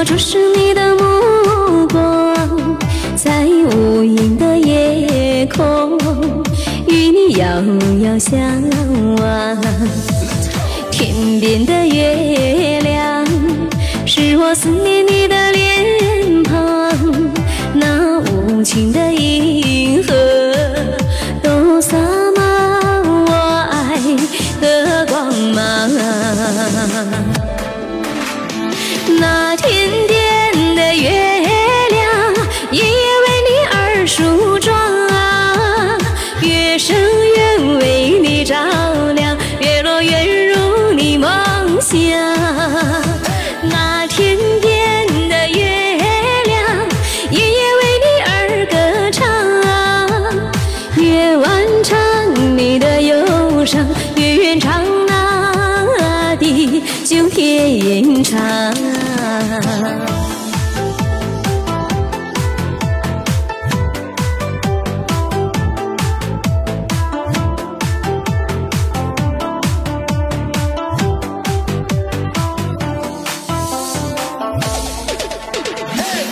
我注视你的目光，在无垠的夜空，与你遥遥相望。天边的月亮，是我思念你的脸庞。那无情的银河，都洒满我爱的光芒。天边的月亮，夜夜为你而梳妆啊，月升月为你照亮，月落月入你梦乡。那天边的月亮，夜夜为你而歌唱啊，越完唱你的忧伤，越愿唱那地久天长。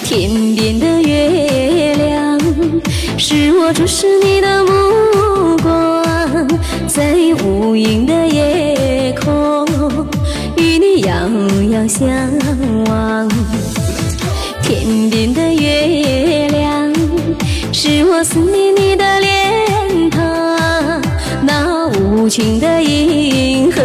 天边的月亮，是我注视你的目光，在无垠的夜空，与你遥遥相望。天边的月亮，是我思念你的脸庞，那无情的银河，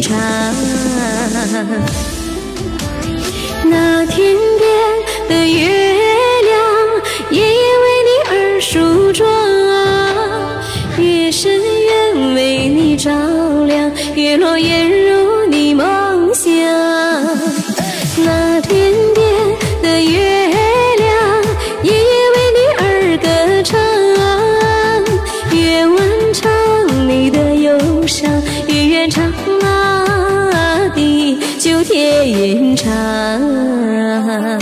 天九天云长。